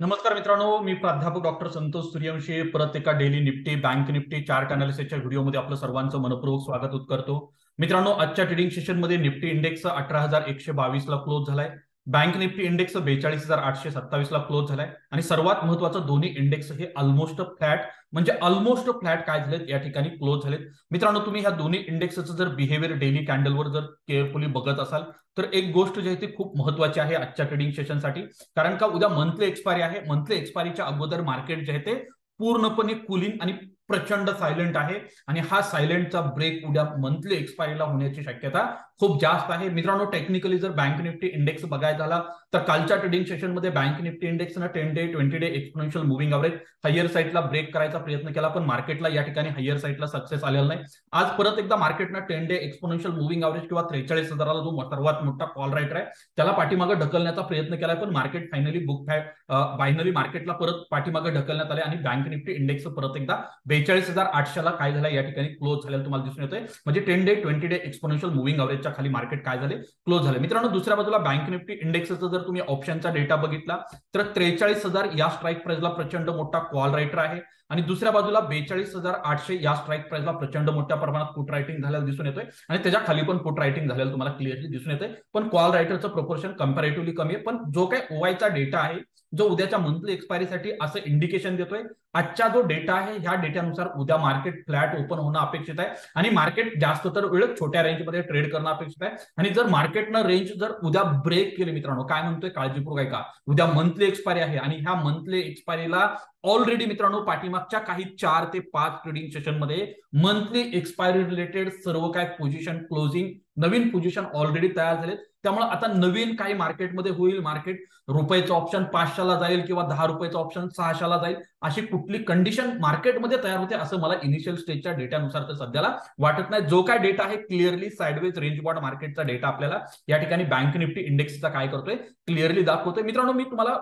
नमस्कार मित्रांनो मी प्राध्यापक डॉक्टर संतोष सूर्यवंशी. परत एका daily Nifty bank Nifty chart अनालिसिसच्या व्हिडिओमध्ये आपलं सर्वांचं मनपूर्वक स्वागत करतो. मित्रांनो आजच्या ट्रेडिंग सेशनमध्ये निफ्टी इंडेक्स अठरा हजार एकशे बावीस ला क्लोज झालाय. बँक निफ्टी इंडेक्स बेचाळीस हजार आठशे सत्तावीस ला क्लोज झालाय. आणि सर्वात महत्वाचं दोन्ही इंडेक्स हे ऑलमोस्ट फ्लॅट म्हणजे ऑलमोस्ट फ्लॅट काय झालेत? या ठिकाणी क्लोज झालेत. मित्रांनो तुम्ही ह्या दोन्ही इंडेक्सचं जर बिहेवियर डेली कॅन्डलवर जर केअरफुली बघत असाल तर एक गोष्ट जी आहे ती खूप महत्वाची आहे आजच्या ट्रेडिंग सेशनसाठी कारण का उद्या मंथली एक्सपायरी आहे. मंथली एक्सपायरीच्या अगोदर मार्केट जे आहे ते पूर्णपणे कुलिंग आणि प्रचंड सायलेंट आहे. आणि हा सायलेंटचा ब्रेक उद्या मंथली एक्सपायरीला होण्याची शक्यता खूप जास्त आहे. मित्रांनो टेक्निकली जर बँक निफ्टी इंडेक्स बघायला झाला तर कालच्या ट्रेडिंग सेशनमध्ये बँक निफ्टी इंडेक्स ना ten day twenty day exponential moving average higher साईडला ब्रेक करायचा प्रयत्न केला पण मार्केटला या ठिकाणी हायर साईडला सक्सेस आलेला नाही. आज परत एकदा मार्केटनं ten day exponential moving average किंवा त्रेचाळीस हजाराला जो सर्वात मोठा कॉल रायटर आहे त्याला पाठीमागे ढकलण्याचा प्रयत्न केला पण मार्केट फायनली बुक बायनरी मार्केटला परत पाठीमागे ढकलण्यात आले आणि बँक निफ्टी इंडेक्स परत एकदा बेचाळीस हजार आठशेला काय झालं? या ठिकाणी क्लोज झालेलं तुम्हाला दिसून येतोय. म्हणजे ten day twenty day exponential moving अवरेजच्या खाली मार्केट काय झाले क्लोज झाले मित्रांनो दुसऱ्या बाजूला बँक निफ्टी इंडेक्सचा जर तुम्ही ऑप्शनचा डेटा बघितला तर त्रेचाळीस हजार या स्ट्राईक प्राइसला प्रचंड मोठा कॉल रायटर आहे. आणि दुसऱ्या बाजूला बेचाळीस हजार आठशे या स्ट्राईक प्राईसला प्रचंड मोठ्या प्रमाणात पुट रायटिंग झालेलं दिसून येतोय. आणि त्याच्याखाली पण पुट रायटिंग झालेलं तुम्हाला क्लिअरली दिसून येतंय. पण कॉल रायटरचं प्रोपोर्शन कम्पॅरेटिव्हली कमी आहे. पण जो काही ओवायचा डेटा आहे जो उद्याच्या मंथली एक्सपायरीसाठी असं इंडिकेशन देतोय आजचा जो डेटा आहे ह्या डेटानुसार उद्या मार्केट फ्लॅट ओपन होणं अपेक्षित आहे. आणि मार्केट जास्त तर वेळ छोट्या रेंजमध्ये ट्रेड करणं अपेक्षित आहे. आणि जर मार्केटनं रेंज जर उद्या ब्रेक केली मित्रांनो काय म्हणतोय काळजीपूर्वक आहे का उद्या मंथली एक्सपायरी आहे आणि ह्या मंथली एक्सपायरीला ऑलरेडी मित्रांनो मागच्या काही चार ते पाच ट्रेडिंग सेशनमध्ये मंथली एक्सपायरी रिलेटेड सर्व काय पोझिशन क्लोजिंग नवीन पोझिशन ऑलरेडी तयार झालेत. त्यामुळे आता नवीन काही मार्केटमध्ये होईल मार्केट रुपयाचं ऑप्शन पाचशेला जाईल किंवा दहा रुपयाचं ऑप्शन सहाशेला जाईल. अशी कुठली कंडिशन मार्केटमध्ये तयार होते असं मला इनिशियल स्टेजच्या डेटानुसार तर सध्याला वाटत नाही. जो काय डेटा आहे क्लिअरली साईडवेज रेंज बॉर्ड मार्केटचा डेटा आपल्याला या ठिकाणी बँक निफ्टी इंडेक्सचा काय करतोय? क्लिअरली दाखवतोय. मित्रांनो मी तुम्हाला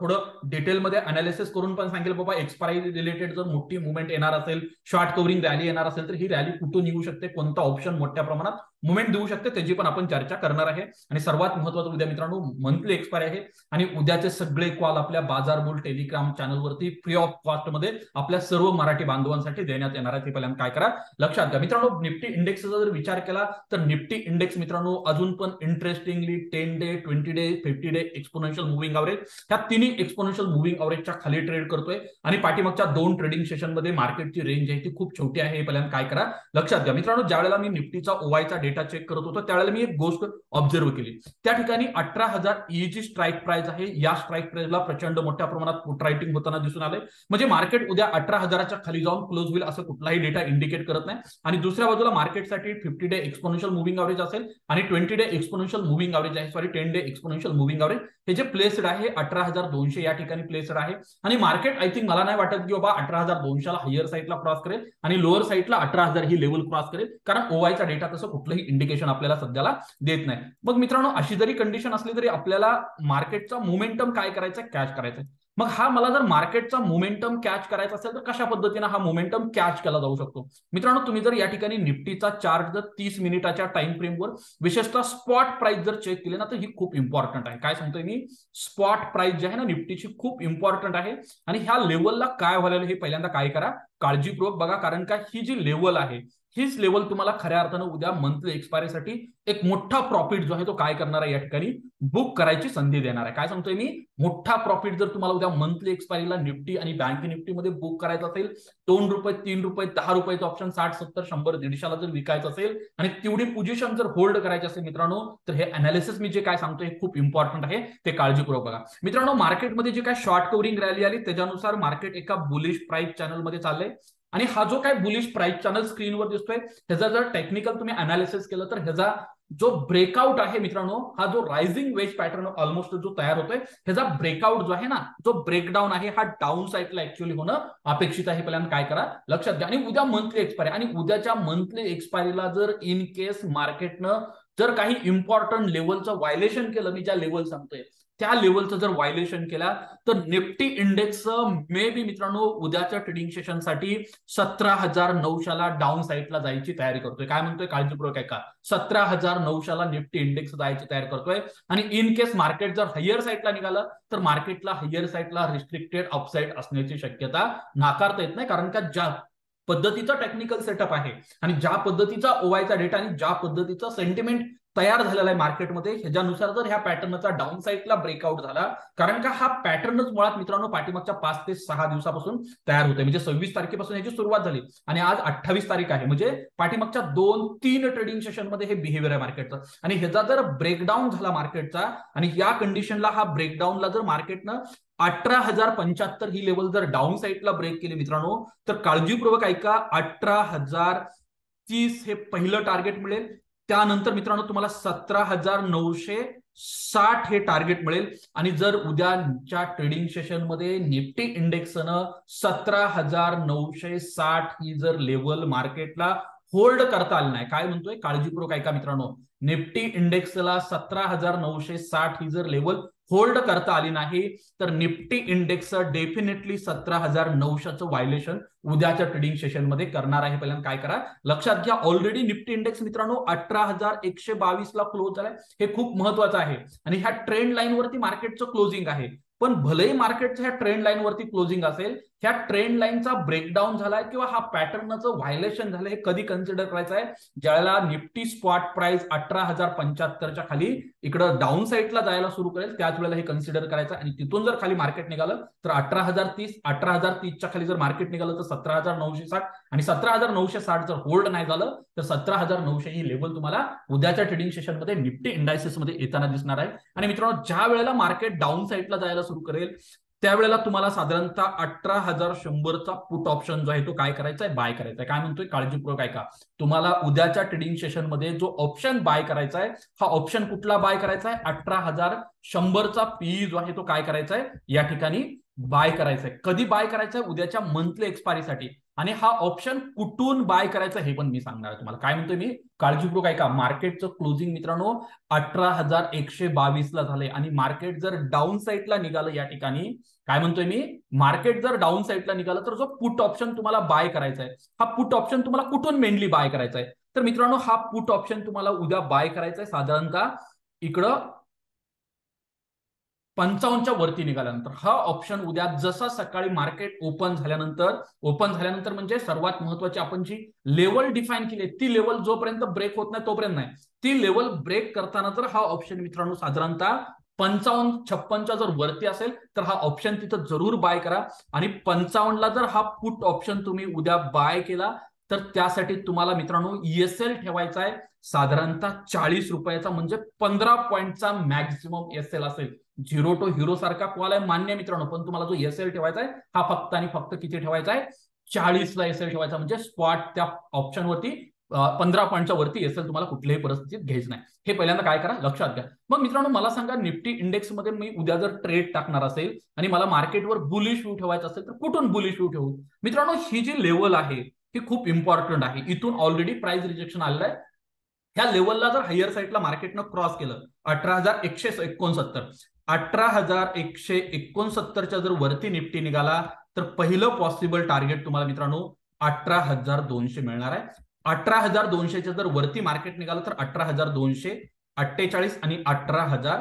थोडं डिटेलमध्ये अनालिसिस करून पण सांगेल बाबा एक्सपायरी रिलेटेड जर मोठी मुवमेंट येणार असेल शॉर्ट कव्हरिंग रॅली येणार असेल तर ही रॅली कुठून येऊ शकते कोणता ऑप्शन मोठ्या प्रमाणात मुवमेंट देऊ शकते त्याची पण आपण चर्चा करणार आहे. आणि सर्वात महत्वाचं उद्या मित्रांनो मंथली एक्सपायरी आहे. आणि उद्याचे सगळे कॉल आपल्या बाजार बोल टेलिग्राम चॅनलवरती फ्री ऑफ कॉस्टमध्ये आपल्या सर्व मराठी बांधवांसाठी देण्यात येणार आहे ते पहिल्यांदा काय करा? लक्षात घ्या. मित्रांनो निफ्टी इंडेक्सचा जर विचार केला तर निफ्टी इंडेक्स मित्रांनो अजून पण interestingly ten day twenty day fifty day exponential moving average ह्या तिन्ही एक्सपोनेन्शियल मुव्हिंग अवरेजच्या खाली ट्रेड करतोय. आणि पाठीमागच्या दोन ट्रेडिंग सेशनमध्ये मार्केटची रेंज आहे ती खूप छोटी आहे. हे पहिल्यांदा काय करा? लक्षात घ्या. मित्रांनो ज्यावेळेला मी निफ्टीचा ओवायचा डेटा चेक करत होतो त्यावेळेला मी एक गोष्ट ऑब्झर्व्ह केली. त्या ठिकाणी अठरा हजार ई जी स्ट्राईक प्राइस आहे. या स्ट्राईक प्राइसला प्रचंड मोठ्या प्रमाणात पुट रायटिंग होताना दिसून आले म्हणजे मार्केट उद्या अठरा हजाराच्या खाली जाऊन क्लोज होईल असं कुठलाही डेटा इंडिकेट करत नाही. आणि दुसऱ्या बाजूला मार्केटसाठी fifty day exponential moving average असेल आणि twenty day exponential moving average आहे. Sorry ten day exponential moving average हे जे प्लेस्ड आहे अठरा हजार दोनशे या ठिकाणी प्लेसड आहे. आणि मार्केट आय थिंक मला नाही वाटत की बाबा अठरा हजार दोनशेला हायर साईडला क्रॉस करेल आणि लोअर साईडला अठरा हजार ही लेवल क्रॉस करेल. कारण ओवायचा डेटा तसं कुठलंही इंडिकेशन आपल्याला सध्याला देत नाही. मग मित्रांनो अशी जरी कंडिशन असली तरी आपल्याला मार्केटचा मोमेंटम काय करायचं कॅच करायचं मग हा मला जर मार्केटचा मोमेंटम कॅच करायचा असेल तर कशा पद्धतीने हा मोमेंटम कॅच केला जाऊ शकतो? मित्रांनो तुम्ही जर या ठिकाणी निफ्टीचा चार्ट जर तीस मिनिटाच्या टाइम फ्रेमवर विशेषतः स्पॉट प्राइस जर चेक केली ना तर ही खूप इम्पॉर्टंट आहे. काय सांगतोय मी? स्पॉट प्राइस जी आहे ना निफ्टीची खूप इम्पॉर्टंट आहे. आणि ह्या लेवलला काय व्हायला हे पहिल्यांदा काय करा? काळजीपूर्वक बघा कारण का ही जी लेवल आहे हीच लेवल तुम्हाला खऱ्या अर्थानं उद्या मंथली एक्सपायरीसाठी एक मोठा प्रॉफिट जो आहे तो काय करणार आहे या ठिकाणी बुक करायची संधी देणार आहे. काय सांगतोय मी? मोठा प्रॉफिट जर तुम्हाला उद्या मंथली एक्सपायरीला निफ्टी आणि बँक निफ्टीमध्ये बुक करायचा असेल दोन रुपये तीन रुपये दहा रुपयाचं ऑप्शन साठ सत्तर शंभर दीडशेला जर विकायचं असेल आणि तेवढी पोझिशन जर होल्ड करायची असेल मित्रांनो तर हे अनालिसिस मी जे काय सांगतोय हे खूप इम्पॉर्टंट आहे ते काळजीपूर्वक बघा. मित्रांनो मार्केटमध्ये जे काय शॉर्ट कव्हरिंग रॅली आली त्याच्यानुसार मार्केट एका बुलिश प्राईस चॅनलमध्ये चाललंय. आणि हा जो काय बुलिश प्राइस चॅनल स्क्रीनवर दिसतोय ह्याचा जर टेक्निकल तुम्ही अनालिसिस केलं तर ह्याचा जो ब्रेकआउट आहे मित्रांनो हा जो रायझिंग वेज पॅटर्न ऑलमोस्ट जो तयार होतोय ह्याचा ब्रेकआउट जो आहे ना जो ब्रेकडाऊन आहे हा डाऊन साईडला ऍक्च्युअली होणं अपेक्षित आहे. पहिल्यांदा काय करा लक्षात घ्या. आणि उद्या मंथली एक्सपायरी आणि उद्याच्या मंथली एक्सपायरीला जर इन केस मार्केटनं जर काही इम्पॉर्टंट लेवलचं व्हायलेशन केलं मी ज्या लेवल सांगतोय त्या लेवलचं जर व्हायलेशन केला तर निफ्टी इंडेक्स मे बी मित्रांनो उद्याच्या ट्रेडिंग सेशनसाठी सतरा हजार नऊशाला डाऊन साईडला जायची तयारी करतोय. काय म्हणतोय? काळजीपूर्वक आहे का सतरा हजार नऊशाला निफ्टी इंडेक्स जायची तयारी करतोय. आणि इन केस मार्केट जर हायर साईडला निघालं तर मार्केटला हायर साईडला रिस्ट्रिक्टेड अपसाईड असण्याची शक्यता नाकारता येत नाही. कारण का ज्या पद्धतीचा टेक्निकल सेटअप आहे. आणि ज्या पद्धतीचा ओवायचा डेटा आणि ज्या पद्धतीचा सेंटिमेंट तयार झालेला आहे मार्केटमध्ये. ह्याच्यानुसार जर ह्या पॅटर्नचा डाऊन साईडला ब्रेकआउट झाला कारण का हा पॅटर्नच मुळात मित्रांनो पाठीमागच्या पाच ते सहा दिवसापासून तयार होतोय. म्हणजे सव्वीस तारखेपासून याची सुरुवात झाली आणि आज अठ्ठावीस तारीख आहे. म्हणजे पाठीमागच्या दोन तीन ट्रेडिंग सेशनमध्ये हे बिहेवियर आहे मार्केटचं आणि ह्याचा जर ब्रेकडाऊन झाला मार्केटचा आणि या कंडिशनला हा ब्रेकडाऊनला जर मार्केटनं अठरा हजार पंच्याहत्तर ही लेवल जर डाऊन साईडला ब्रेक केली मित्रांनो तर काळजीपूर्वक ऐका अठरा हजार तीस हे पहिलं टार्गेट मिळेल. त्यानंतर मित्रांनो तुम्हाला सतरा हजार नऊशे साठ हे टार्गेट मिळेल. आणि जर उद्याच्या ट्रेडिंग सेशनमध्ये निफ्टी इंडेक्सनं सतरा हजार नऊशे साठ ही जर लेवल मार्केटला होल्ड करता आली नाही काय म्हणतोय? काळजीपूर्वक ऐका मित्रांनो. निफ्टी इंडेक्सला सतरा हजार नऊशे साठ ही जर लेवल होल्ड करता आली नाही तर निफ्टी इंडेक्स डेफिनेटली सतरा हजार नऊशेचं व्हायलेशन उद्याच्या ट्रेडिंग सेशनमध्ये करणार आहे. पहिल्यांदा काय करा? लक्षात घ्या ऑलरेडी निफ्टी इंडेक्स मित्रांनो अठरा हजार एकशे बावीस ला क्लोज झालाय. हे खूप महत्वाचं आहे. आणि ह्या ट्रेंड लाईनवरती मार्केटचं क्लोजिंग आहे. पण भलेही मार्केटच्या ह्या ट्रेंड लाईनवरती क्लोजिंग असेल ह्या ट्रेंड लाईनचा ब्रेकडाऊन झालाय किंवा हा पॅटर्नचं व्हायलेशन झालं हे कधी कन्सिडर करायचं आहे ज्याला निफ्टी स्पॉट प्राइस अठरा हजार पंच्याहत्तरच्या खाली इकडं डाऊन साईडला जायला सुरू करेल त्याच वेळेला हे कन्सिडर करायचं. आणि तिथून जर खाली मार्केट निघालं तर अठरा हजार तीस अठरा हजार तीसच्या खाली जर मार्केट निघालं तर सतरा हजार नऊशे साठ. आणि सतरा हजार नऊशे साठ जर होल्ड नाही झालं तर सतरा हजार नऊशे ही लेवल तुम्हाला उद्याच्या ट्रेडिंग सेशनमध्ये निफ्टी इंडायसिसमध्ये येताना दिसणार आहे. आणि मित्रांनो ज्या वेळेला मार्केट डाऊन साईडला जायला सुरू करेल त्यावेळेला तुम्हाला साधारणतः अठरा हजार शंभरचा पुट ऑप्शन जो आहे तो काय करायचा आहे बाय करायचा आहे काय म्हणतोय? काळजीपूर्वक ऐका. तुम्हाला उद्याच्या ट्रेडिंग सेशनमध्ये जो ऑप्शन बाय करायचा आहे हा ऑप्शन कुठला बाय करायचा आहे अठरा हजार शंभरचा पीई जो आहे तो काय करायचा आहे या ठिकाणी बाय करायचा आहे कधी बाय करायचा आहे उद्याच्या मंथली एक्सपायरीसाठी आणि हा ऑप्शन कुठून बाय करायचा हे पण मी सांगणार आहे तुम्हाला. काय म्हणतोय मी? काळजीपूर्वक ऐका. मार्केटचं क्लोजिंग मित्रांनो अठरा हजार एकशे बावीस ला झालंय. आणि मार्केट जर डाऊन साईडला निघालं या ठिकाणी काय म्हणतोय मी? मार्केट जर डाऊन साईडला निघालं तर जो पुट ऑप्शन तुम्हाला बाय करायचा आहे हा पुट ऑप्शन तुम्हाला कुठून मेनली बाय करायचा आहे? तर मित्रांनो हा पुट ऑप्शन तुम्हाला उद्या बाय करायचा आहे साधारणतः इकडं पंचावन्नच्या वरती निघाल्यानंतर. हा ऑप्शन उद्या जसा सकाळी मार्केट ओपन झाल्यानंतर ओपन झाल्यानंतर म्हणजे सर्वात महत्वाची आपण जी लेवल डिफाईन केली ती लेवल जोपर्यंत ब्रेक होत नाही तोपर्यंत नाही. ती लेवल ब्रेक करताना तर हा ऑप्शन मित्रांनो साधारणतः पंचावन्न छप्पनच्या जर वरती असेल तर हा ऑप्शन तिथं जरूर बाय करा. आणि पंचावन्नला जर हा पुट ऑप्शन तुम्ही उद्या बाय केला तर त्यासाठी तुम्हाला मित्रांनो ईएसएल ठेवायचा आहे. साधारणतः चाळीस रुपयाचा म्हणजे पंधरा पॉईंटचा मॅक्झिमम एस एल असेल. झिरो टू हिरो सारखा कॉल आहे मान्य मित्रांनो पण तुम्हाला जो एस एल ठेवायचा आहे हा फक्त आणि फक्त किती ठेवायचा आहे? चाळीसला एस एल ठेवायचा म्हणजे स्पॉट त्या ऑप्शनवरती पंधरा पॉईंटच्या वरती एस एल तुम्हाला कुठल्याही परिस्थितीत घ्यायचं नाही. हे पहिल्यांदा काय करा? लक्षात घ्या. मग मित्रांनो मला सांगा निफ्टी इंडेक्समध्ये मी उद्या जर ट्रेड टाकणार असेल आणि मला मार्केटवर बुलिश व्यू ठेवायचा असेल तर कुठून बुलिश व्यू ठेवू? मित्रांनो ही जी लेवल आहे हे खूप इम्पॉर्टंट आहे. इथून ऑलरेडी प्राइस रिजेक्शन आलेलं आहे. ह्या लेवलला जर हायर साईडला मार्केटनं क्रॉस केलं अठरा हजार एकशे एकोणसत्तर. अठरा हजार एकशे एकोणसत्तरच्या जर वरती निफ्टी निघाला तर पहिलं पॉसिबल टार्गेट तुम्हाला मित्रांनो अठरा हजार दोनशे मिळणार आहे. अठरा हजार दोनशेच्या जर वरती मार्केट निघालं तर अठरा हजार दोनशे अठ्ठेचाळीस आणि अठरा हजार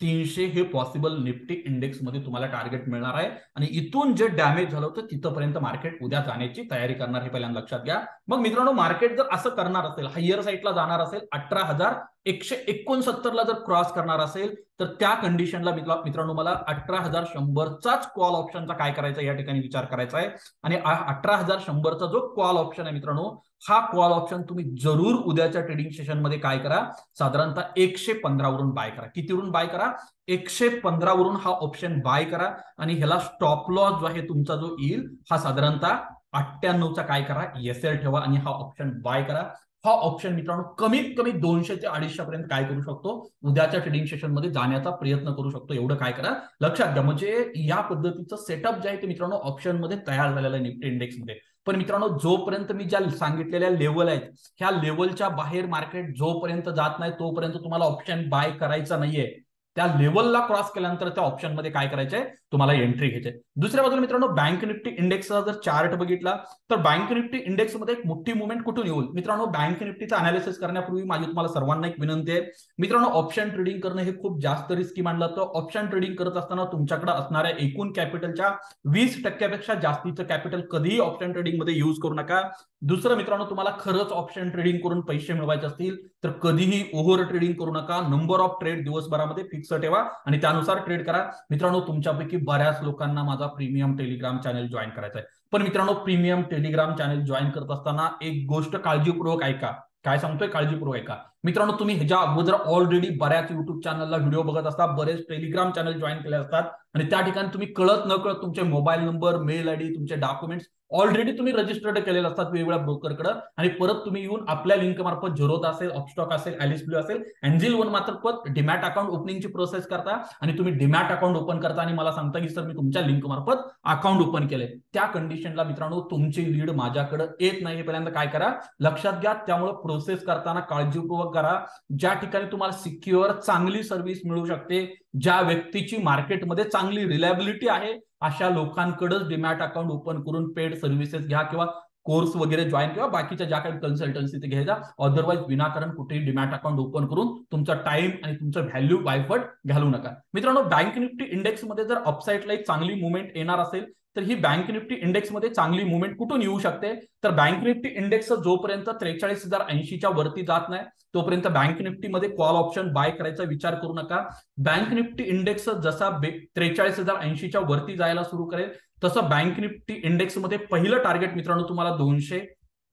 तीनशे हे पॉसिबल निफ्टी इंडेक्समध्ये तुम्हाला टार्गेट मिळणार आहे. आणि इथून जे डॅमेज झालं होतं तिथपर्यंत मार्केट उद्या जाण्याची तयारी करणार हे पहिल्यांदा लक्षात घ्या. मग मित्रांनो मार्केट जर असं करणार असेल हायर साईडला जाणार असेल अठरा हजार एकशे एकोणसत्तरला जर क्रॉस करणार असेल तर त्या कंडिशनला मित्रांनो मला अठरा हजार शंभरचाच कॉल ऑप्शनचा काय करायचा या ठिकाणी विचार करायचा आहे आणि अठरा हजार शंभरचा जो कॉल ऑप्शन आहे मित्रांनो हा कॉल ऑप्शन तुम्ही जरूर उद्याच्या ट्रेडिंग सेशनमध्ये काय करा साधारणतः एकशे पंधरावरून बाय करा. कितीवरून बाय करा? एकशे पंधरावरून हा ऑप्शन बाय करा. आणि ह्याला स्टॉप लॉस जो आहे तुमचा जो येईल हा साधारणतः अठ्ठ्याण्णवचा काय करा एस एल ठेवा आणि हा ऑप्शन बाय करा. हा ऑप्शन मित्रांनो कमीत कमी दोनशे ते अडीचशे पर्यंत काय करू शकतो? उद्याच्या ट्रेडिंग सेशनमध्ये जाण्याचा प्रयत्न करू शकतो. एवढं काय करा? लक्षात घ्या. म्हणजे या पद्धतीचं सेटअप जे आहे ते मित्रांनो ऑप्शनमध्ये तयार झालेलं आहे निफ्टी इंडेक्समध्ये. पण मित्रांनो जोपर्यंत मी ज्या सांगितलेल्या लेवल आहेत ह्या लेवलच्या बाहेर मार्केट जोपर्यंत जात नाही तोपर्यंत तुम्हाला ऑप्शन बाय करायचा नाहीये. त्या लेवलला क्रॉस केल्यानंतर त्या ऑप्शनमध्ये काय करायचंय? तुम्हाला एंट्री घ्यायची दुसऱ्या बाजूला मित्रांनो बँक निफ्टी इंडेक्सचा जर चार्ट बघितला तर बँक निफ्टी इंडेक्समध्ये एक मोठी मुवमेंट कुठून येईल मित्रांनो बँक निफ्टीचा अनालिसिस करण्यापूर्वी माझी तुम्हाला सर्वांना एक विनंती आहे. मित्रांनो ऑप्शन ट्रेडिंग करणं हे खूप जास्त रिस्की मानलं तर ऑप्शन ट्रेडिंग करत असताना तुमच्याकडे असणाऱ्या एकूण कॅपिटलच्या वीस टक्क्यापेक्षा जास्तीचं कॅपिटल कधीही ऑप्शन ट्रेडिंगमध्ये युज करू नका. दुसरं मित्रांनो तुम्हाला खरंच ऑप्शन ट्रेडिंग करून पैसे मिळवायचे असतील तर कधीही ओव्हर ट्रेडिंग करू नका. नंबर ऑफ ट्रेड दिवसभरामध्ये फिक्स ठेवा. आणि त्यानुसार ट्रेड करा. मित्रांनो तुमच्यापैकी बऱ्याच लोकांना माझा प्रीमियम टेलिग्राम चॅनल जॉईन करायचा आहे पण मित्रांनो प्रीमियम टेलिग्राम चॅनल जॉईन करत असताना एक गोष्ट काळजीपूर्वक ऐका. काय सांगतोय? काळजीपूर्वक ऐका. मित्रांनो तुम्ही ह्याच्या अगोदर ऑलरेडी बऱ्याच युट्यूब चॅनलला व्हिडिओ बघत असता. बरेच टेलिग्राम चॅनल जॉईन केले असतात. आणि त्या ठिकाणी तुम्ही कळत न कळत तुमचे मोबाईल नंबर मेल आयडी तुमचे डॉक्युमेंट्स ऑलरेडी तुम्ही रजिस्टर्ड केलेले असतात वेगवेगळ्या ब्रोकरकडे आणि परत तुम्ही येऊन आपल्या लिंक मार्फत झरोत असेल ऑपस्टॉक असेल ॲलिस ब्ल्यू असेल एंजिल वन मार्फत डिमॅट अकाउंट ओपनिंगची प्रोसेस करता. आणि तुम्ही डिमॅट अकाउंट ओपन करता आणि मला सांगता की सर मी तुमच्या लिंक मार्फत अकाउंट ओपन केले त्या कंडिशनला मित्रांनो तुमची लीड माझ्याकडे येत नाही. पहिल्यांदा काय करा? लक्षात घ्या त्यामुळे प्रोसेस करताना काळजीपूर्वक करा. ज्या ठिकाणी तुम्हाला सिक्युअर चांगली सर्व्हिस मिळू शकते ज्या व्यक्तीची मार्केटमध्ये चांगली रिलायबिलिटी आहे अशा लोकांकडेच डिमॅट अकाउंट ओपन करून पेड सर्व्हिसेस घ्या किंवा कोर्स वगैरे जॉईन किंवा बाकीच्या ज्या काही कन्सल्टन्सी ते घ्यायचा. अदरवाईज विनाकारण कुठेही डिमॅट अकाउंट ओपन करून तुमचा टाइम आणि तुमचं व्हॅल्यू वायफट घालू नका. मित्रांनो बँक निफ्टी इंडेक्समध्ये जर अपसाईडला एक चांगली मुवमेंट येणार असेल तर ही बँक निफ्टी इंडेक्समध्ये चांगली मुवमेंट कुठून येऊ शकते? तर बँक निफ्टी इंडेक्स जोपर्यंत त्रेचाळीस हजार ऐंशीच्या वरती जात नाही तोपर्यंत बँक निफ्टीमध्ये कॉल ऑप्शन बाय करायचा विचार करू नका. बँक निफ्टी इंडेक्स जसा त्रेचाळीस हजार ऐंशीच्या वरती जायला सुरू करेल तसं बँक निफ्टी इंडेक्समध्ये पहिलं टार्गेट मित्रांनो तुम्हाला दोनशे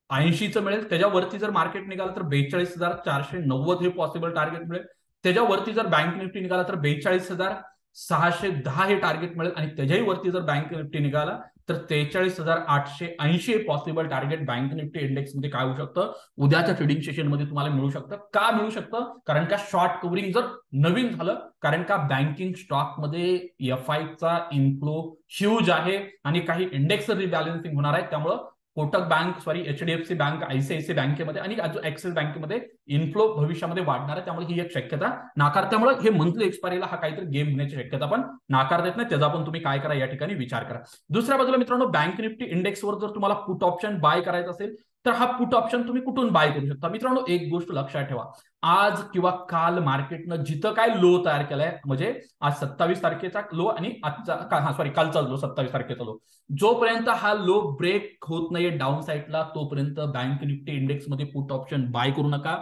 ऐंशीचं मिळेल. त्याच्यावरती जर मार्केट निघालं तर बेचाळीस हजार चारशे नव्वद हे पॉसिबल टार्गेट मिळेल. त्याच्यावरती जर बँक निफ्टी निघाला तर बेचाळीस हजार सहाशे दहा हे टार्गेट मिळेल आणि त्याच्याही वरती जर बँक निफ्टी निघाला तर त्रेचाळीस हजार आठशे ऐंशी पॉसिबल टार्गेट बँक निफ्टी इंडेक्समध्ये काय होऊ शकतं? उद्याच्या ट्रेडिंग सेशनमध्ये तुम्हाला मिळू शकतं. का मिळू शकतं? कारण का शॉर्ट कव्हरिंग जर नवीन झालं कारण का बँकिंग स्टॉकमध्ये एफ आयचा इन्फ्लो ह्यूज आहे आणि काही इंडेक्स रिबॅलन्सिंग होणार आहे त्यामुळं Kotak bank sorry HDFC bank ICICI बँकेमध्ये आणि ऍक्सिस बँकेमध्ये इन्फ्लो भविष्यामध्ये वाढणार आहे. त्यामुळे ही एक शक्यता नाकारत्यामुळे हे मंथली एक्सपायरीला हा काहीतरी गेम होण्याची शक्यता पण नाकार देत नाही. त्याचा पण तुम्ही काय करा या ठिकाणी विचार करा. दुसऱ्या बाजूला मित्रांनो बँक निफ्टी इंडेक्सवर जर तुम्हाला पुट ऑप्शन बाय करायचं असेल तर हा पुट ऑप्शन तुम्ही कुठून बाय करू शकता? मित्रांनो एक गोष्ट लक्षात ठेवा. आज किंवा काल मार्केटनं जिथं काय लो तयार केलाय म्हणजे आज सत्तावीस तारखेचा लो आणि आजचा हा सॉरी कालचा लो सत्तावीस तारखेचा लो जोपर्यंत हा लो ब्रेक होत नाहीये डाऊन साईडला तोपर्यंत बँक निफ्टी इंडेक्समध्ये पुट ऑप्शन बाय करू नका.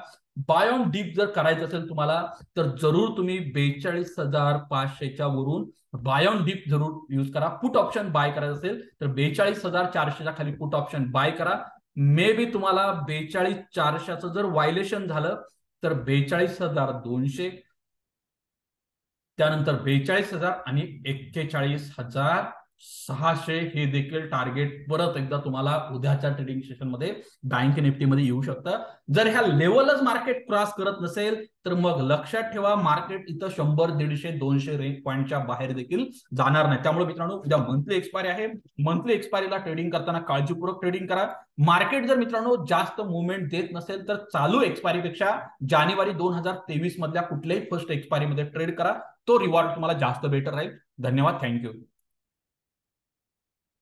बाय ऑन डीप जर करायचं असेल तुम्हाला तर जरूर तुम्ही बेचाळीस हजार पाचशेच्या वरून बाय ऑन डीप जरूर यूज करा. पुट ऑप्शन बाय करायचं असेल तर बेचाळीस हजार चारशेच्या खाली पुट ऑप्शन बाय करा. मे बी तुम्हाला बेचाळीस चारशाचं जर व्हायलेशन झालं तर बेचाळीस हजार दोनशे त्यानंतर बेचाळीस हजार आणि एक्केचाळीस हजार सहाशे हे देखील टार्गेट परत एकदा तुम्हाला उद्याच्या ट्रेडिंग सेशनमध्ये बँक निफ्टीमध्ये येऊ शकतं. जर ह्या लेवलच मार्केट क्रॉस करत नसेल तर मग लक्षात ठेवा मार्केट इथं शंभर दीडशे दोनशे रेंज पॉईंटच्या बाहेर देखील जाणार नाही. त्यामुळे मित्रांनो उद्या मंथली एक्सपायरी आहे. मंथली एक्सपायरीला ट्रेडिंग करताना काळजीपूर्वक ट्रेडिंग करा. मार्केट जर मित्रांनो जास्त मुवमेंट देत नसेल तर चालू एक्सपायरीपेक्षा जानेवारी दोन हजार तेवीस मधल्या कुठल्याही फर्स्ट एक्सपायरीमध्ये ट्रेड करा. तो रिवॉर्ड तुम्हाला जास्त बेटर राहील. धन्यवाद. थँक्यू